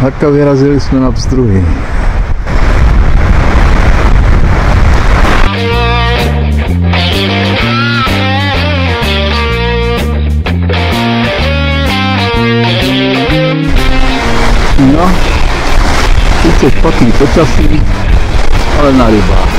Tak a vyrazili jsme na pstruhy. No, sice špatný počasí, ale na rybách.